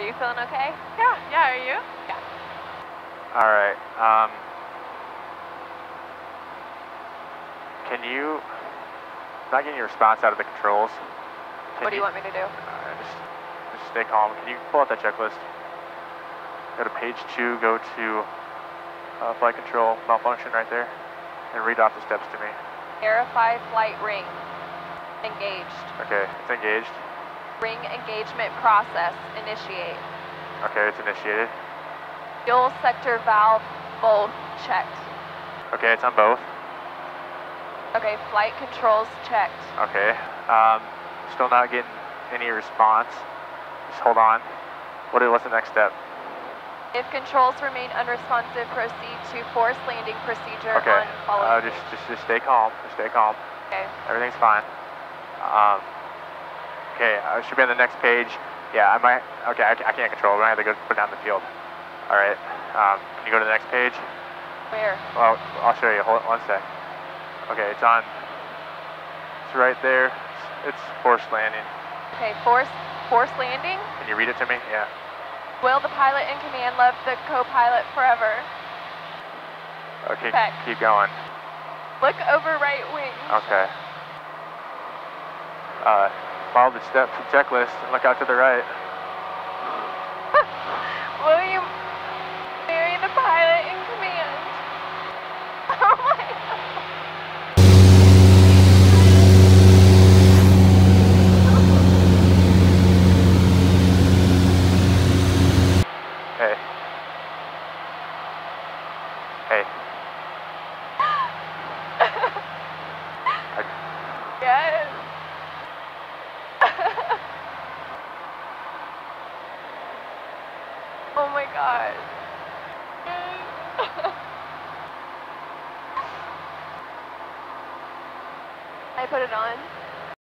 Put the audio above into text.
Are you feeling okay? Yeah, yeah, are you? Yeah. All right. Um, can you? Not getting a response out of the controls. Can what do you want me to do? Uh, just, just stay calm. Can you pull out that checklist? Go to page two. Go to uh, flight control malfunction right there, and read off the steps to me. Verify flight ring. Engaged. Okay, it's engaged. Ring engagement process. Initiate. Okay, it's initiated. Fuel sector valve both checked. Okay, it's on both. Okay, flight controls checked. Okay. Um, still not getting any response. Just hold on. What is, what's the next step? If controls remain unresponsive, proceed to forced landing procedure Okay. on following. Uh, just, just, just stay calm. Just stay calm. okay. Everything's fine. Um, okay, I should be on the next page. Yeah, I might. Okay, I, I can't control. it. I might have to go put down the field. All right. Um, can you go to the next page? Where? Well, I'll show you. Hold one sec. Okay, it's on. It's right there. It's, it's forced landing. Okay, forced forced landing. Can you read it to me? Yeah. Will the pilot in command love the co-pilot forever? Okay. Okay. Keep going. Look over right wing. Okay. Uh, follow the steps checklist and look out to the right. Will you marry the pilot in command? Oh my god. Hey. Hey. I, Yes. oh my god. I put it on.